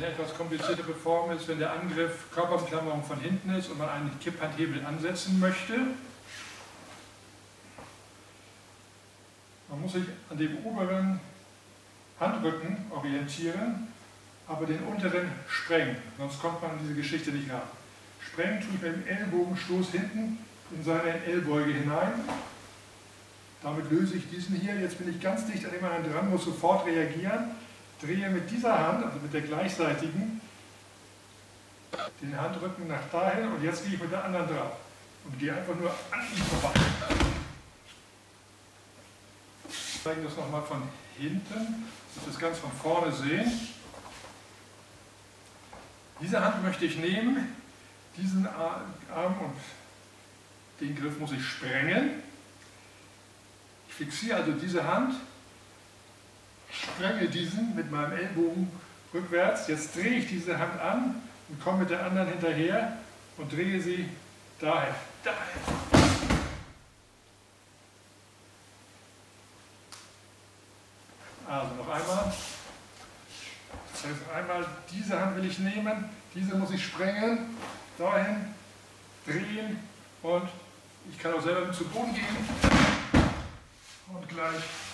Eine etwas kompliziertere Form ist, wenn der Angriff Körperumklammerung von hinten ist und man einen Kipphandhebel ansetzen möchte. Man muss sich an dem oberen Handrücken orientieren, aber den unteren sprengen, sonst kommt man an diese Geschichte nicht ran. Sprengen tue ich mit dem Ellbogenstoß hinten in seine Ellbeuge hinein. Damit löse ich diesen hier. Jetzt bin ich ganz dicht an dem anderen dran, muss sofort reagieren. Drehe mit dieser Hand, also mit der gleichseitigen, den Handrücken nach dahin und jetzt gehe ich mit der anderen drauf und gehe einfach nur an ihm vorbei. Ich zeige das nochmal von hinten, dass das ganz von vorne sehen. Diese Hand möchte ich nehmen, diesen Arm und den Griff muss ich sprengen. Ich fixiere also diese Hand, sprenge diesen mit meinem Ellbogen rückwärts. Jetzt drehe ich diese Hand an und komme mit der anderen hinterher und drehe sie dahin. dahin. Also noch einmal. Das heißt einmal, diese Hand will ich nehmen, diese muss ich sprengen, dahin, drehen und ich kann auch selber zu Boden gehen und gleich.